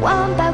One by